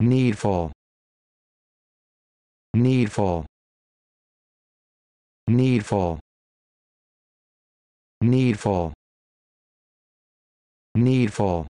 needful. Needful. Needful. Needful. Needful.